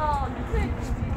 Oh, you